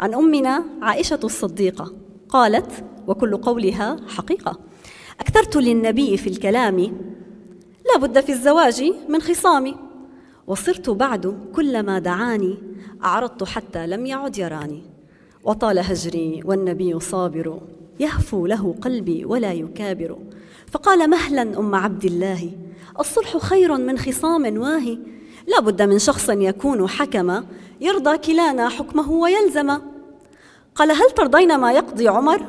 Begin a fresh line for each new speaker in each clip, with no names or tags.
عن أمنا عائشة الصديقة قالت وكل قولها حقيقة أكثرت للنبي في الكلام لا بد في الزواج من خصام وصرت بعد كلما دعاني أعرضت حتى لم يعد يراني. وطال هجري والنبي صابر يهفو له قلبي ولا يكابر. فقال مهلا أم عبد الله الصلح خير من خصام واهي لا بد من شخص يكون حكما يرضى كلانا حكمه ويلزم. قال هل ترضين ما يقضي عمر؟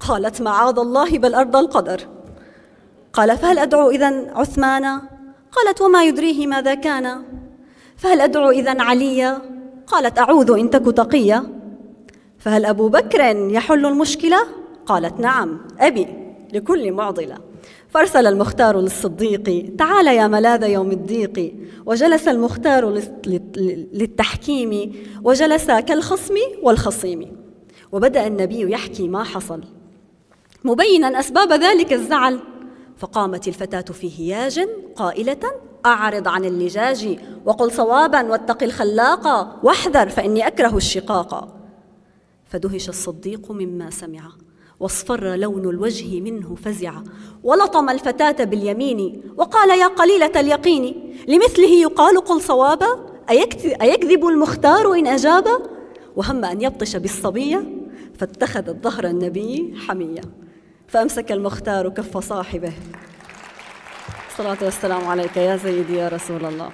قالت معاذ الله بل أرضى القدر. قال فهل أدعو إذا عثمانا قالت وما يدريه ماذا كان؟ فهل أدعو إذا عليا قالت أعوذ إن تك تقيا فهل أبو بكر يحل المشكلة؟ قالت نعم أبي لكل معضلة. فارسل المختار للصديق تعال يا ملاذ يوم الضيق. وجلس المختار للتحكيم. وجلس كالخصم والخصيم. وبدأ النبي يحكي ما حصل. مبينا أسباب ذلك الزعل. فقامت الفتاة في هياج قائلة أعرض عن اللجاج وقل صوابا واتق الخلاق واحذر فإني أكره الشقاق. فدهش الصديق مما سمع. واصفر لون الوجه منه فزعا ولطم الفتاة باليمين وقال يا قليلة اليقين لمثله يقال قل صوابا أيكذب المختار إن أجاب؟ وهم أن يبطش بالصبية فاتخذت ظهر النبي حمية فأمسك المختار كف صاحبه. الصلاة والسلام عليك يا سيدي يا رسول الله.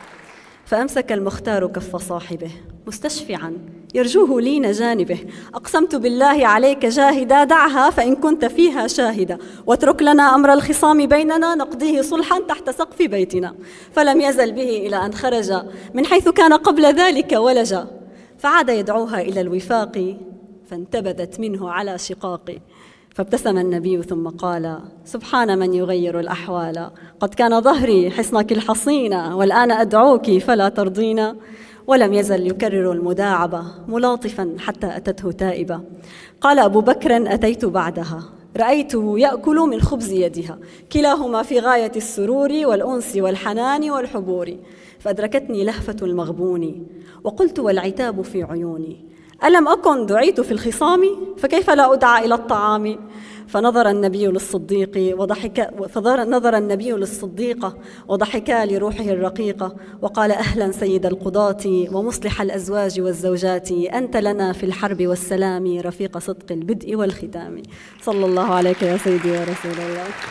فأمسك المختار كف صاحبه مستشفعا يرجوه لين جانبه. أقسمت بالله عليك جاهدا دعها فإن كنت فيها شاهدا. واترك لنا أمر الخصام بيننا نقضيه صلحا تحت سقف بيتنا. فلم يزل به إلى أن خرج من حيث كان قبل ذلك ولجا فعاد يدعوها إلى الوفاق فانتبذت منه على شقاق. فابتسم النبي ثم قال سبحان من يغير الأحوال. قد كان ظهري حصنك الحصين والآن أدعوك فلا ترضين ولم يزل يكرر المداعبة ملاطفا حتى أتته تائبة. قال أبو بكر أتيت بعدها. رأيته يأكل من خبز يدها كلاهما في غاية السرور والأنس والحنان والحبور فأدركتني لهفة المغبون. وقلت والعتاب في عيوني. ألم أكن دعيت في الخصام؟ فكيف لا أدعى إلى الطعام؟ فنظر النبي للصديق وضحك فنظر النبي للصديقة وضحكا لروحه الرقيقة وقال أهلا سيد القضاة ومصلح الأزواج والزوجات أنت لنا في الحرب والسلام رفيق صدق البدء والختام. صلى الله عليك يا سيدي يا رسول الله.